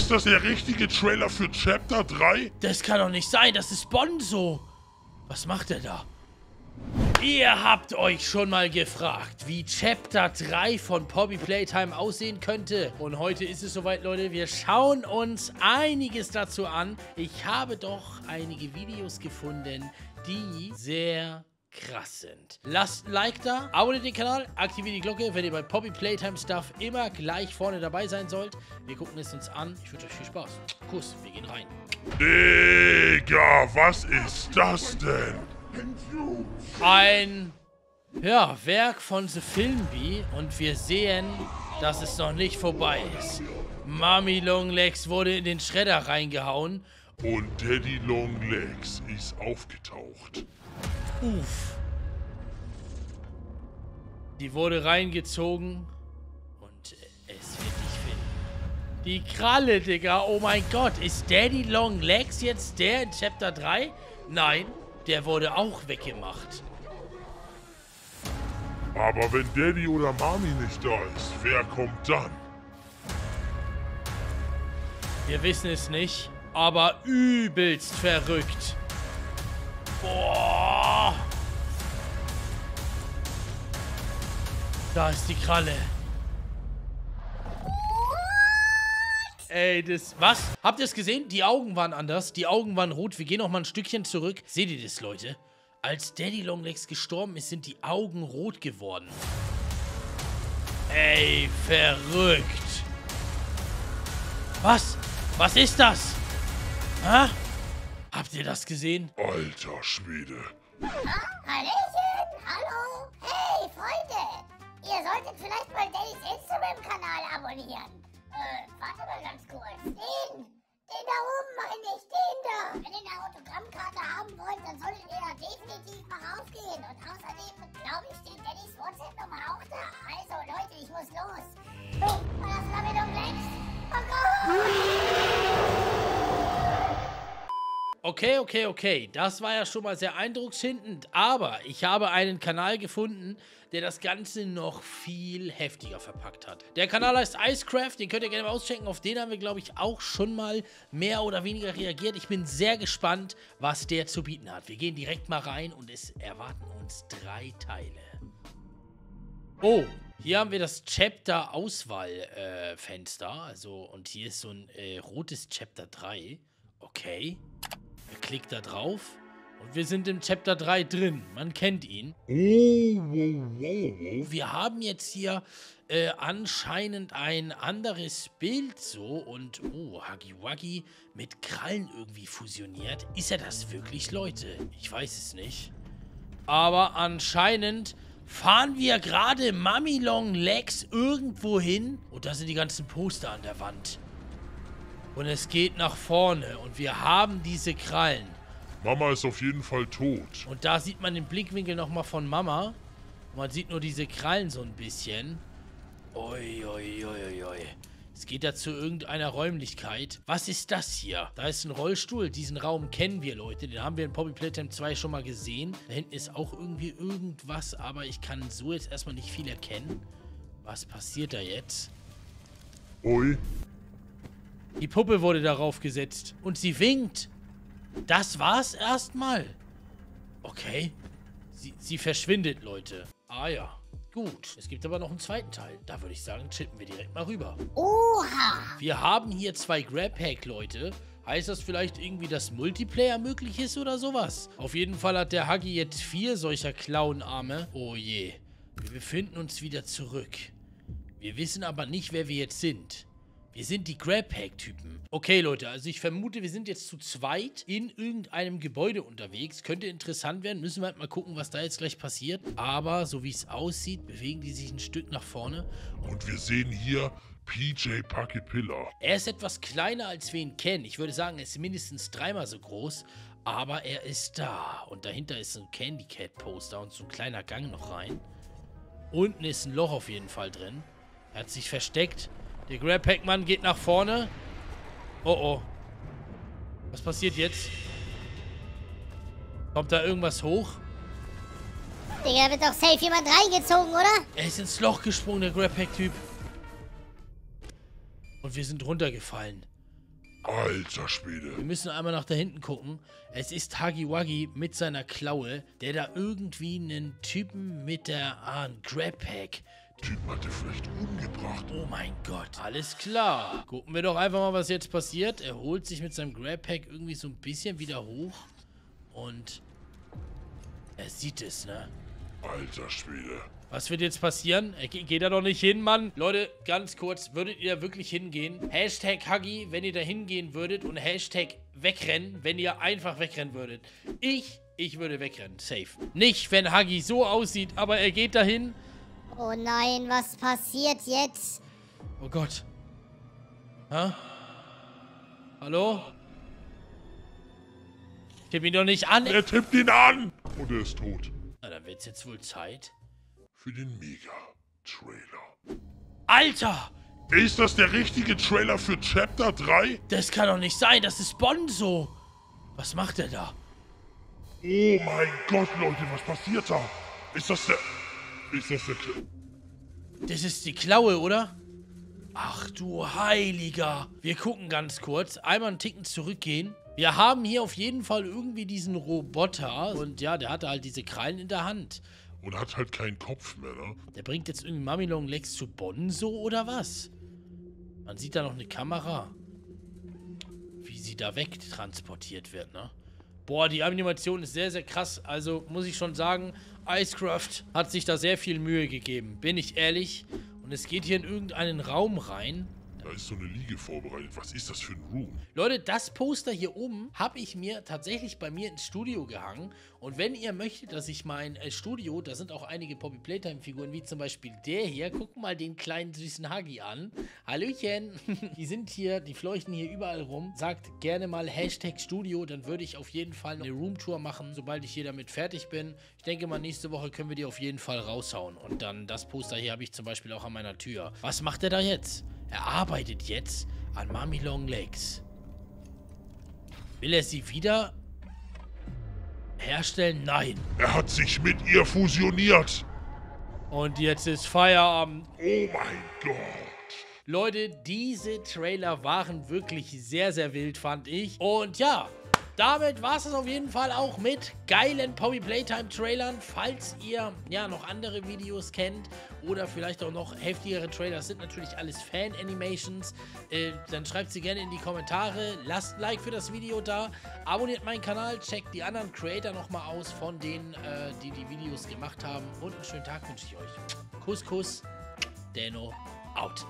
Ist das der richtige Trailer für Chapter 3? Das kann doch nicht sein, das ist Bonzo. Was macht er da? Ihr habt euch schon mal gefragt, wie Chapter 3 von Poppy Playtime aussehen könnte. Und heute ist es soweit, Leute. Wir schauen uns einiges dazu an. Ich habe doch einige Videos gefunden, die sehr krass sind. Lasst ein Like da, abonniert den Kanal, aktiviert die Glocke, wenn ihr bei Poppy Playtime Stuff immer gleich vorne dabei sein sollt. Wir gucken es uns an. Ich wünsche euch viel Spaß. Kuss, wir gehen rein. Digga, was ist das denn? Ein ja, Werk von The Filmbee und wir sehen, dass es noch nicht vorbei ist. Mami Longlegs wurde in den Schredder reingehauen. Und Daddy Longlegs ist aufgetaucht. Uff. Die wurde reingezogen und es wird nicht finden. Die Kralle, Digga. Oh mein Gott. Ist Daddy Longlegs jetzt der in Chapter 3? Nein. Der wurde auch weggemacht. Aber wenn Daddy oder Mami nicht da ist, wer kommt dann? Wir wissen es nicht, aber übelst verrückt. Boah. Da ist die Kralle. Ey, das... Was? Habt ihr es gesehen? Die Augen waren anders. Die Augen waren rot. Wir gehen noch mal ein Stückchen zurück. Seht ihr das, Leute? Als Daddy Longlegs gestorben ist, sind die Augen rot geworden. Ey, verrückt. Was? Was ist das? Hä? Habt ihr das gesehen? Alter Schwede. Hallöchen, Solltet vielleicht mal Daddys Instagram-Kanal abonnieren. Äh, warte mal ganz kurz. Den, den da oben meine ich, den da. Wenn ihr eine Autogrammkarte haben wollt, dann solltet ihr da definitiv mal raufgehen. Und außerdem, glaube ich, steht Daddys WhatsApp-Nummer auch da. Also, Leute, ich muss los. Oh, war das Verbindung längst? Oh Gott! Okay, okay, okay. Das war ja schon mal sehr eindrucksfindend. Aber ich habe einen Kanal gefunden, der das Ganze noch viel heftiger verpackt hat. Der Kanal heißt Icecraft. Den könnt ihr gerne mal auschecken. Auf den haben wir, glaube ich, auch schon mal mehr oder weniger reagiert. Ich bin sehr gespannt, was der zu bieten hat. Wir gehen direkt mal rein und es erwarten uns drei Teile. Oh, hier haben wir das Chapter-Auswahl-Fenster. Äh, also, und hier ist so ein äh, rotes Chapter 3. Okay. Er klickt da drauf und wir sind im Chapter 3 drin. Man kennt ihn. Wir haben jetzt hier äh, anscheinend ein anderes Bild so und oh, Huggy Wuggy mit Krallen irgendwie fusioniert. Ist er das wirklich, Leute? Ich weiß es nicht. Aber anscheinend fahren wir gerade Mummy Long Legs irgendwo hin. Und da sind die ganzen Poster an der Wand. Und es geht nach vorne. Und wir haben diese Krallen. Mama ist auf jeden Fall tot. Und da sieht man den Blickwinkel nochmal von Mama. Man sieht nur diese Krallen so ein bisschen. Ui, ui, ui, ui. Es geht da zu irgendeiner Räumlichkeit. Was ist das hier? Da ist ein Rollstuhl. Diesen Raum kennen wir, Leute. Den haben wir in Poppy Playtime 2 schon mal gesehen. Da hinten ist auch irgendwie irgendwas, aber ich kann so jetzt erstmal nicht viel erkennen. Was passiert da jetzt? Ui. Die Puppe wurde darauf gesetzt. Und sie winkt. Das war's erstmal. Okay. Sie, sie verschwindet, Leute. Ah ja. Gut. Es gibt aber noch einen zweiten Teil. Da würde ich sagen, chippen wir direkt mal rüber. Oha. Wir haben hier zwei Grab-Hack, Leute. Heißt das vielleicht irgendwie, dass Multiplayer möglich ist oder sowas? Auf jeden Fall hat der Huggy jetzt vier solcher Klauenarme. Oh je. Wir befinden uns wieder zurück. Wir wissen aber nicht, wer wir jetzt sind. Wir sind die Grab-Hack-Typen. Okay, Leute, also ich vermute, wir sind jetzt zu zweit in irgendeinem Gebäude unterwegs. Könnte interessant werden. Müssen wir halt mal gucken, was da jetzt gleich passiert. Aber so wie es aussieht, bewegen die sich ein Stück nach vorne. Und wir sehen hier PJ Pakipilla. Er ist etwas kleiner, als wir ihn kennen. Ich würde sagen, er ist mindestens dreimal so groß. Aber er ist da. Und dahinter ist ein Candy Cat Poster und so ein kleiner Gang noch rein. Unten ist ein Loch auf jeden Fall drin. Er hat sich versteckt. Der Grab Packmann geht nach vorne. Oh oh. Was passiert jetzt? Kommt da irgendwas hoch? Digga, wird doch safe jemand reingezogen, oder? Er ist ins Loch gesprungen, der Grab Pack Typ. Und wir sind runtergefallen. Alter Schwede. Wir müssen einmal nach da hinten gucken. Es ist Huggy Wuggy mit seiner Klaue, der da irgendwie einen Typen mit der ah, ein Grab Pack. Typ hat er vielleicht umgebracht. Oh mein Gott. Alles klar. Gucken wir doch einfach mal, was jetzt passiert. Er holt sich mit seinem Grab Pack irgendwie so ein bisschen wieder hoch. Und er sieht es, ne? Alter Schwede. Was wird jetzt passieren? Er ge- geht da doch nicht hin, Mann. Leute, ganz kurz, würdet ihr da wirklich hingehen? Hashtag Huggy, wenn ihr da hingehen würdet und Hashtag wegrennen, wenn ihr einfach wegrennen würdet. Ich, ich würde wegrennen, safe. Nicht, wenn Huggy so aussieht, aber er geht dahin. Oh nein, was passiert jetzt? Oh Gott. Hä? Hallo? Tipp ihn doch nicht an. Er tippt ihn an! Und er ist tot. Na, dann wird's jetzt wohl Zeit. Für den Mega-Trailer. Alter! Ist das der richtige Trailer für Chapter 3? Das kann doch nicht sein, das ist Bonzo. Was macht er da? Oh mein Gott, Leute, was passiert da? Ist das der... Ist das der... Tra- Das ist die Klaue, oder? Ach du Heiliger. Wir gucken ganz kurz. Einmal einen Ticken zurückgehen. Wir haben hier auf jeden Fall irgendwie diesen Roboter. Und ja, der hatte halt diese Krallen in der Hand. Und hat halt keinen Kopf mehr, ne? Der bringt jetzt irgendwie Mami Long Legs zu Bonzo oder was? Man sieht da noch eine Kamera. Wie sie da wegtransportiert wird, ne? Boah, die Animation ist sehr, sehr krass. Also muss ich schon sagen, Icecraft hat sich da sehr viel Mühe gegeben. Bin ich ehrlich. Und es geht hier in irgendeinen Raum rein. Da ist so eine Liege vorbereitet. Was ist das für ein Room? Leute, das Poster hier oben habe ich mir tatsächlich bei mir ins Studio gehangen. Und wenn ihr möchtet, dass ich mein äh, Studio, da sind auch einige Poppy Playtime Figuren, wie zum Beispiel der hier. Guck mal den kleinen süßen Huggy an. Hallöchen. die sind hier, die fleuchten hier überall rum. Sagt gerne mal Hashtag Studio, dann würde ich auf jeden Fall eine Roomtour machen, sobald ich hier damit fertig bin. Ich denke mal, nächste Woche können wir die auf jeden Fall raushauen. Und dann das Poster hier habe ich zum Beispiel auch an meiner Tür. Was macht er da jetzt? Er arbeitet jetzt an Mami Long Legs. Will er sie wieder herstellen? Nein. Er hat sich mit ihr fusioniert. Und jetzt ist Feierabend. Oh mein Gott. Leute, diese Trailer waren wirklich sehr, sehr wild, fand ich. Und ja, damit war es auf jeden Fall auch mit geilen Poppy Playtime Trailern. Falls ihr ja noch andere Videos kennt oder vielleicht auch noch heftigere Trailer, das sind natürlich alles Fan-Animations, äh, dann schreibt sie gerne in die Kommentare. Lasst ein Like für das Video da. Abonniert meinen Kanal, checkt die anderen Creator nochmal aus von denen, äh, die die Videos gemacht haben. Und einen schönen Tag wünsche ich euch. Kuss, Kuss. Dano out.